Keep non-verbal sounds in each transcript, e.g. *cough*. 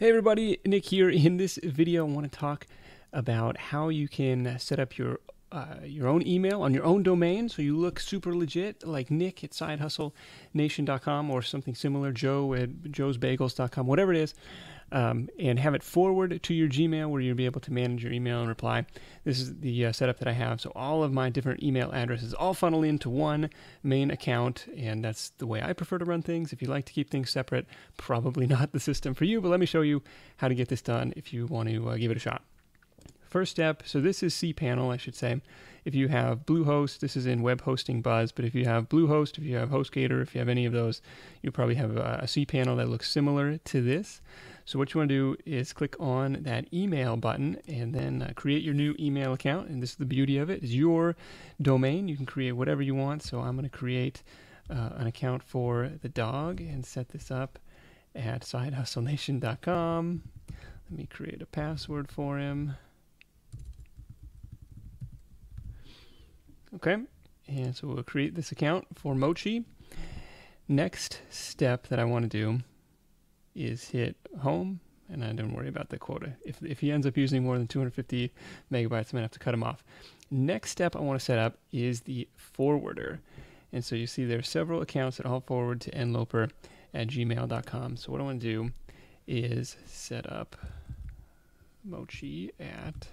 Hey everybody, Nick here. In this video, I want to talk about how you can set up your uh, your own email on your own domain so you look super legit like Nick at sidehustlenation.com or something similar, Joe at joesbagels.com, whatever it is um, and have it forward to your Gmail where you'll be able to manage your email and reply. This is the uh, setup that I have. So all of my different email addresses all funnel into one main account, and that's the way I prefer to run things. If you like to keep things separate, probably *laughs* not the system for you, but let me show you how to get this done if you want to uh, give it a shot. First step, so this is cPanel, I should say. If you have Bluehost, this is in web hosting buzz, but if you have Bluehost, if you have HostGator, if you have any of those, you probably have a, cPanel that looks similar to this. So what you want to do is click on that email button and then uh, create your new email account. And this is the beauty of it, is your domain. You can create whatever you want. So I'm going to create uh, an account for the dog and set this up at sidehustlenation.com. Let me create a password for him. Okay, and so we'll create this account for Mochi. Next step that I want to do is hit home, and I don't worry about the quota. If, if he ends up using more than 250 megabytes, I'm to have to cut him off. Next step I want to set up is the forwarder. And so you see there are several accounts that all forward to nloper at gmail.com. So what I want to do is set up mochi at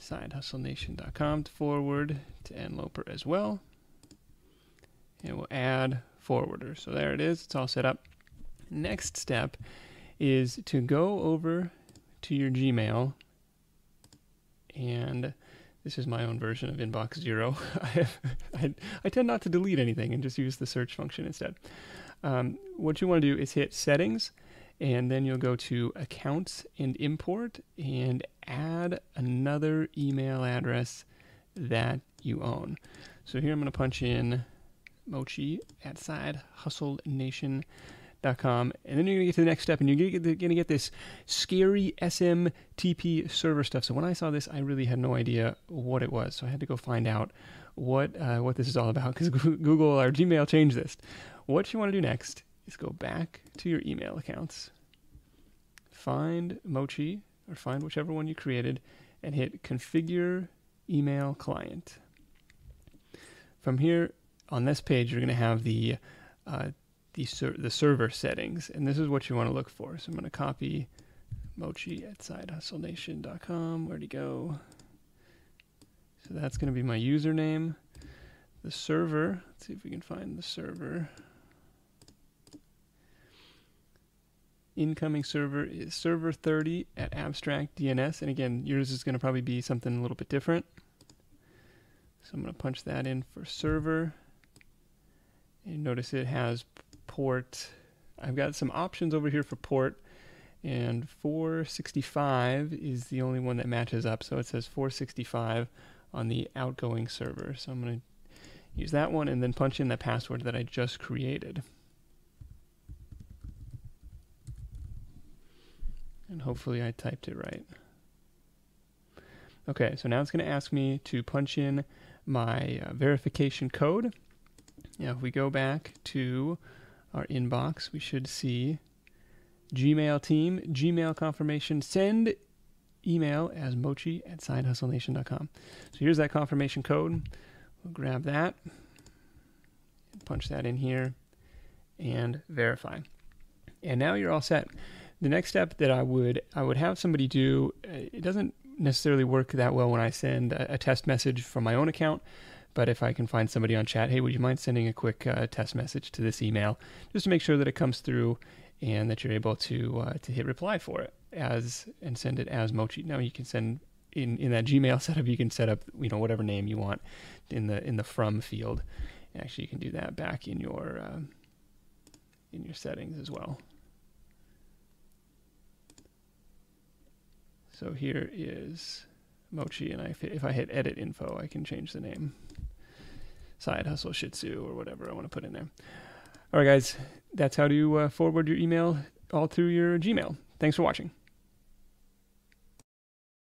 sidehustlenation.com forward to nloper as well. And we'll add forwarder. So there it is. It's all set up. Next step is to go over to your Gmail and this is my own version of inbox zero. *laughs* I, I, I, tend not to delete anything and just use the search function instead. Um, what you want to do is hit settings and then you'll go to accounts and import and add another email address that you own. So here I'm going to punch in mochi at side hustle nation com, and then you're gonna get to the next step, and you're get, gonna get this scary SMTP server stuff. So when I saw this, I really had no idea what it was, so I had to go find out what uh, what this is all about because *laughs* Google or Gmail changed this. What you want to do next is go back to your email accounts, find Mochi or find whichever one you created, and hit Configure Email Client. From here on this page, you're going to have the uh, the, ser- the server settings. And this is what you want to look for. So I'm going to copy mochi at sidehustlenation.com. Where'd he go? So that's going to be my username. The server, let's see if we can find the server. Incoming server is server 30 at abstract DNS. And again, yours is going to probably be something a little bit different. So I'm going to punch that in for server. And notice it has port. I've got some options over here for port, and 465 is the only one that matches up. So it says 465 on the outgoing server. So I'm going to use that one and then punch in the password that I just created. And hopefully I typed it right. Okay, so now it's going to ask me to punch in my uh, verification code. Now, if we go back to our inbox, we should see Gmail team, Gmail confirmation, send email as mochi at sidehustlenation.com. So here's that confirmation code. We'll grab that, punch that in here, and verify. And now you're all set. The next step that I would I would have somebody do uh, it doesn't necessarily work that well when I send a, a test message from my own account. But if I can find somebody on chat, hey, would you mind sending a quick uh, test message to this email just to make sure that it comes through and that you're able to uh, to hit reply for it as and send it as Mochi. Now you can send in in that Gmail *laughs* setup. You can set up you know whatever name you want in the in the from field. Actually, you can do that back in your uh, in your settings as well. So here is Mochi, and I, if I hit edit info, I can change the name side hustle shih tzu or whatever I want to put in there. All right, guys, that's how to uh, forward your email all through your Gmail. Thanks for watching.